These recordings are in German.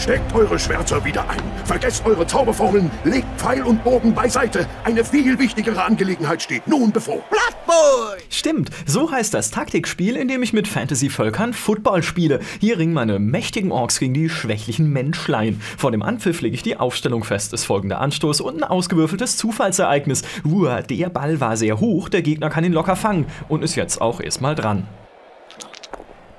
Steckt eure Schwerter wieder ein. Vergesst eure Zauberformeln. Legt Pfeil und Bogen beiseite. Eine viel wichtigere Angelegenheit steht nun bevor. Blood Boy! Stimmt, so heißt das Taktikspiel, in dem ich mit Fantasy-Völkern Football spiele. Hier ringen meine mächtigen Orks gegen die schwächlichen Menschlein. Vor dem Anpfiff lege ich die Aufstellung fest. Es folgender Anstoß und ein ausgewürfeltes Zufallsereignis. Uah, der Ball war sehr hoch, der Gegner kann ihn locker fangen und ist jetzt auch erstmal dran.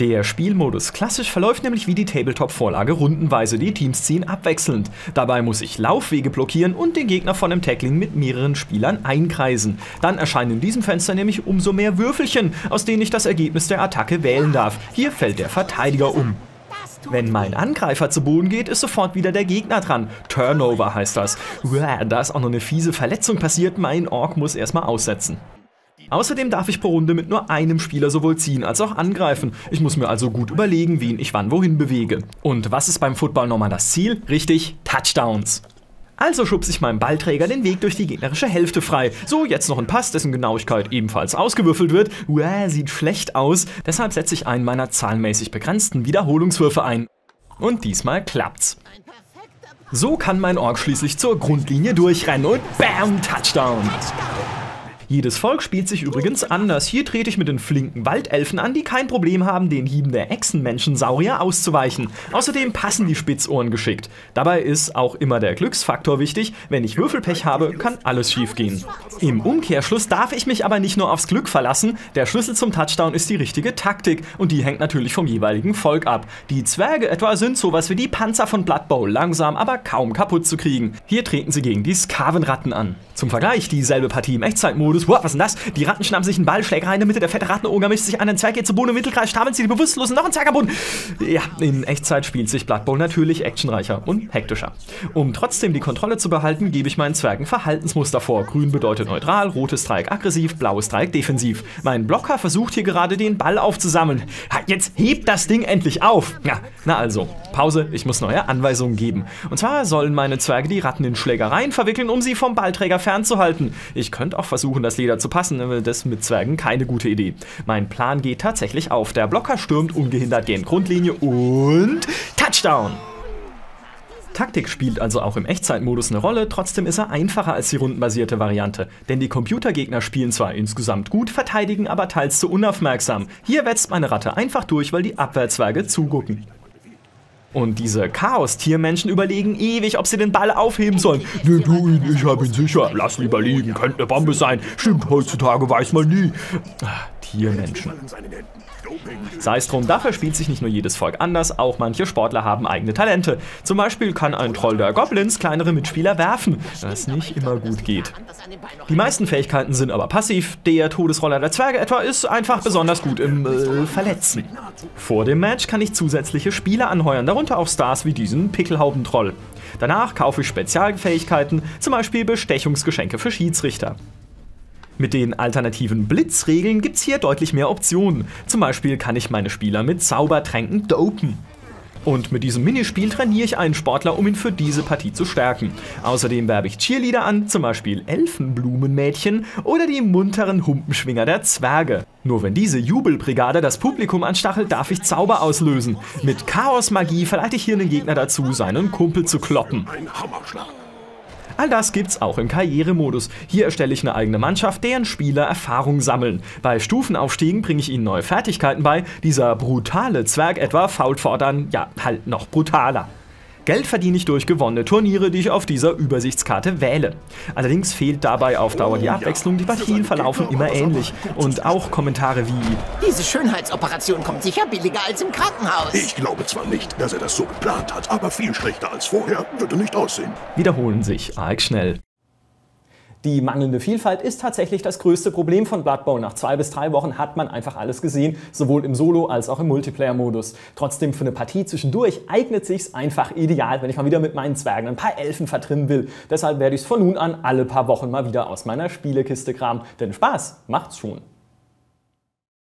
Der Spielmodus klassisch verläuft nämlich wie die Tabletop-Vorlage rundenweise. Die Teams ziehen abwechselnd. Dabei muss ich Laufwege blockieren und den Gegner von einem Tackling mit mehreren Spielern einkreisen. Dann erscheinen in diesem Fenster nämlich umso mehr Würfelchen, aus denen ich das Ergebnis der Attacke wählen darf. Hier fällt der Verteidiger um. Wenn mein Angreifer zu Boden geht, ist sofort wieder der Gegner dran. Turnover heißt das. Da ist auch noch eine fiese Verletzung passiert, mein Ork muss erstmal aussetzen. Außerdem darf ich pro Runde mit nur einem Spieler sowohl ziehen als auch angreifen. Ich muss mir also gut überlegen, wen ich wann wohin bewege. Und was ist beim Football nochmal das Ziel? Richtig, Touchdowns. Also schubse ich meinem Ballträger den Weg durch die gegnerische Hälfte frei. So, jetzt noch ein Pass, dessen Genauigkeit ebenfalls ausgewürfelt wird. Uah, sieht schlecht aus. Deshalb setze ich einen meiner zahlenmäßig begrenzten Wiederholungswürfe ein. Und diesmal klappt's. So kann mein Ork schließlich zur Grundlinie durchrennen und BAM! Touchdown! Jedes Volk spielt sich übrigens anders. Hier trete ich mit den flinken Waldelfen an, die kein Problem haben, den Hieben der Echsenmenschensaurier auszuweichen. Außerdem passen die Spitzohren geschickt. Dabei ist auch immer der Glücksfaktor wichtig. Wenn ich Würfelpech habe, kann alles schiefgehen. Im Umkehrschluss darf ich mich aber nicht nur aufs Glück verlassen. Der Schlüssel zum Touchdown ist die richtige Taktik und die hängt natürlich vom jeweiligen Volk ab. Die Zwerge etwa sind sowas wie die Panzer von Blood Bowl, langsam aber kaum kaputt zu kriegen. Hier treten sie gegen die Skavenratten an. Zum Vergleich, dieselbe Partie im Echtzeitmodus. Wow, was ist denn das? Die Ratten schnappen sich einen Ball, Schlägerei in der Mitte, der fette Rattenoger mischt sich an den Zwerg, geht zu Boden im Mittelkreis, stapeln sie die Bewusstlosen, noch ein Zwerg am Boden. Ja, in Echtzeit spielt sich Blood Bowl natürlich actionreicher und hektischer. Um trotzdem die Kontrolle zu behalten, gebe ich meinen Zwergen Verhaltensmuster vor. Grün bedeutet neutral, rotes Dreieck aggressiv, blaues Dreieck defensiv. Mein Blocker versucht hier gerade den Ball aufzusammeln. Jetzt hebt das Ding endlich auf. Ja, na also, Pause, ich muss neue Anweisungen geben. Und zwar sollen meine Zwerge die Ratten in Schlägereien verwickeln, um sie vom Ballträger fernzuhalten. Ich könnte auch versuchen, das Leder zu passen, aber das mit Zwergen keine gute Idee. Mein Plan geht tatsächlich auf. Der Blocker stürmt ungehindert gen Grundlinie und Touchdown! Taktik spielt also auch im Echtzeitmodus eine Rolle, trotzdem ist er einfacher als die rundenbasierte Variante. Denn die Computergegner spielen zwar insgesamt gut, verteidigen aber teils zu unaufmerksam. Hier wetzt meine Ratte einfach durch, weil die Abwehrzwerge zugucken. Und diese Chaos-Tiermenschen überlegen ewig, ob sie den Ball aufheben sollen. Nimm du ihn, ich hab ihn sicher. Lass lieber liegen, könnte eine Bombe sein. Stimmt, heutzutage weiß man nie. Ah, Tiermenschen. Sei es drum, dafür spielt sich nicht nur jedes Volk anders, auch manche Sportler haben eigene Talente. Zum Beispiel kann ein Troll der Goblins kleinere Mitspieler werfen, was nicht immer gut geht. Die meisten Fähigkeiten sind aber passiv, der Todesroller der Zwerge etwa ist einfach besonders gut im äh, Verletzen. Vor dem Match kann ich zusätzliche Spieler anheuern, darunter auch Stars wie diesen Pickelhaubentroll. Danach kaufe ich Spezialfähigkeiten, zum Beispiel Bestechungsgeschenke für Schiedsrichter. Mit den alternativen Blitzregeln gibt es hier deutlich mehr Optionen. Zum Beispiel kann ich meine Spieler mit Zaubertränken dopen. Und mit diesem Minispiel trainiere ich einen Sportler, um ihn für diese Partie zu stärken. Außerdem werbe ich Cheerleader an, zum Beispiel Elfenblumenmädchen oder die munteren Humpenschwinger der Zwerge. Nur wenn diese Jubelbrigade das Publikum anstachelt, darf ich Zauber auslösen. Mit Chaosmagie verleite ich hier einen Gegner dazu, seinen Kumpel zu kloppen. Ein Hammerschlag. All das gibt's auch im Karrieremodus. Hier erstelle ich eine eigene Mannschaft, deren Spieler Erfahrung sammeln. Bei Stufenaufstiegen bringe ich ihnen neue Fertigkeiten bei. Dieser brutale Zwerg etwa fault fortan, ja, halt noch brutaler. Geld verdiene ich durch gewonnene Turniere, die ich auf dieser Übersichtskarte wähle. Allerdings fehlt dabei auf Dauer die Abwechslung, die Partien verlaufen immer ähnlich. Und auch Kommentare wie Diese Schönheitsoperation kommt sicher billiger als im Krankenhaus. Ich glaube zwar nicht, dass er das so geplant hat, aber viel schlechter als vorher würde nicht aussehen. wiederholen sich arg schnell. Die mangelnde Vielfalt ist tatsächlich das größte Problem von Blood Bowl. Nach zwei bis drei Wochen hat man einfach alles gesehen, sowohl im Solo- als auch im Multiplayer-Modus. Trotzdem für eine Partie zwischendurch eignet sich's einfach ideal, wenn ich mal wieder mit meinen Zwergen ein paar Elfen vertrimmen will. Deshalb werde ich es von nun an alle paar Wochen mal wieder aus meiner Spielekiste kramen, denn Spaß macht's schon.